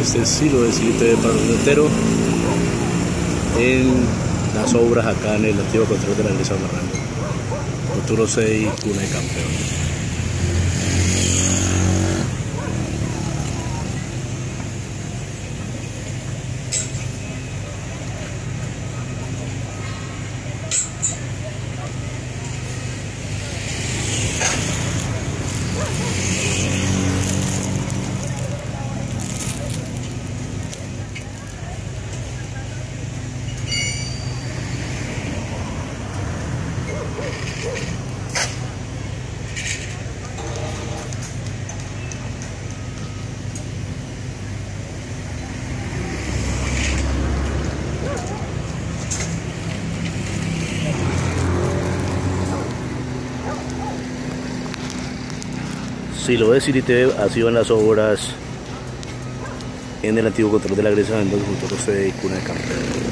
Este sí lo decidiste para el entero en las obras acá en el antiguo control de la iglesia Marrano. Futuro 6, cuna de campeones. Si lo ves City TV, así van las obras en el antiguo control de la Grecia en el futuro se cuna de campeón.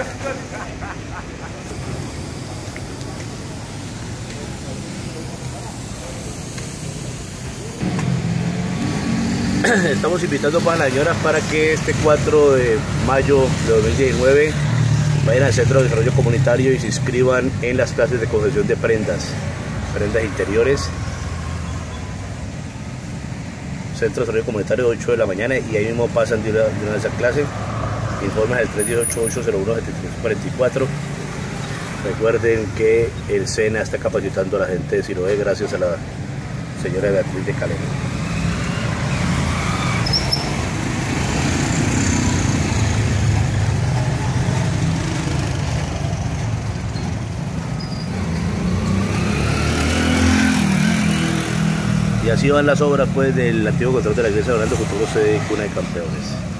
Estamos invitando para las señoras para que este 4 de mayo de 2019 vayan al Centro de Desarrollo Comunitario y se inscriban en las clases de confección de prendas, prendas interiores. Centro de Desarrollo Comunitario 8 de la mañana y ahí mismo pasan de una, de una esa clase. Informes al 318-801-7344. Recuerden que el SENA está capacitando a la gente de Siloé gracias a la señora Beatriz de Calero. Y así van las obras pues del antiguo control de la iglesia Orlando Futuro Sede Cuna de Campeones.